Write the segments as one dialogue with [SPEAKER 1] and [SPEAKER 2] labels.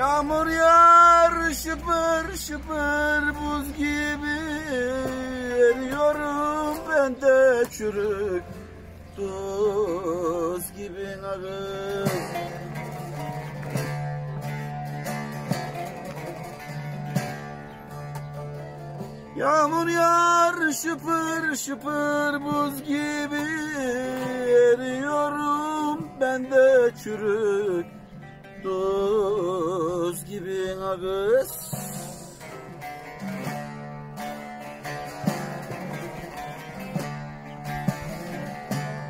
[SPEAKER 1] Yağmur yağar şıpır şıpır buz gibi. Eriyorum ben de çürük Tuz gibi narız Yağmur yağar şıpır şıpır buz gibi. Eriyorum ben de çürük Tuz gibi ağız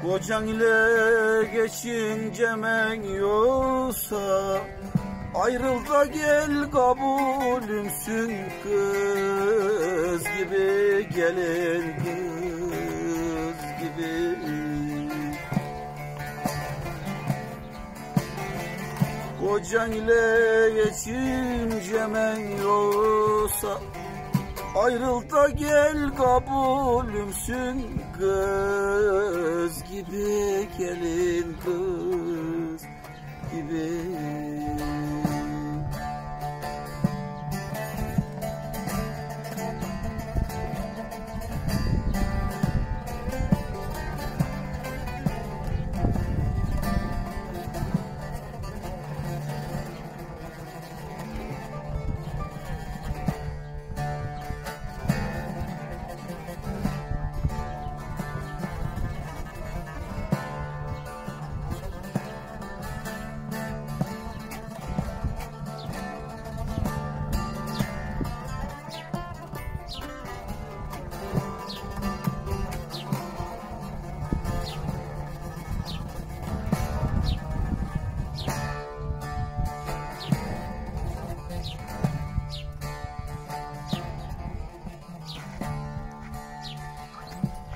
[SPEAKER 1] Kocan ile geçince men yoksa Ayrıl da gel kabulümsün. Kız gibi gelin kız Kocan ile geçince men yoksa Ayrıl da gel kabulümsün. Kız gibi gelin kız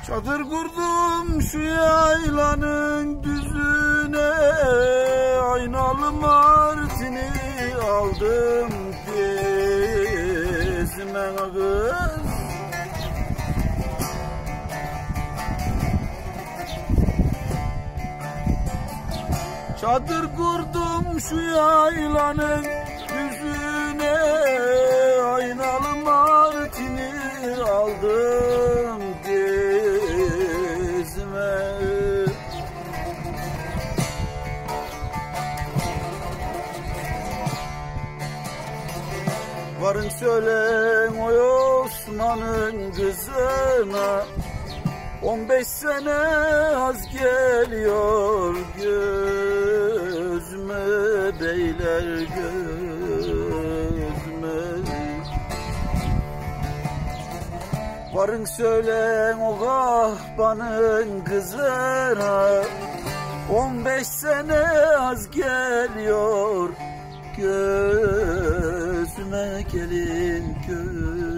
[SPEAKER 1] Çadır kurdum şu yaylanın düzüne. Aynalı martini aldım dizime kız. Çadır kurdum şu yaylanın Varın söylen o Osman'ın kızına. 15 sene az geliyor gözüme beyler gözüme. Varın söylen o kahbanın kızına. 15 sene az geliyor gözüme gelin gözüme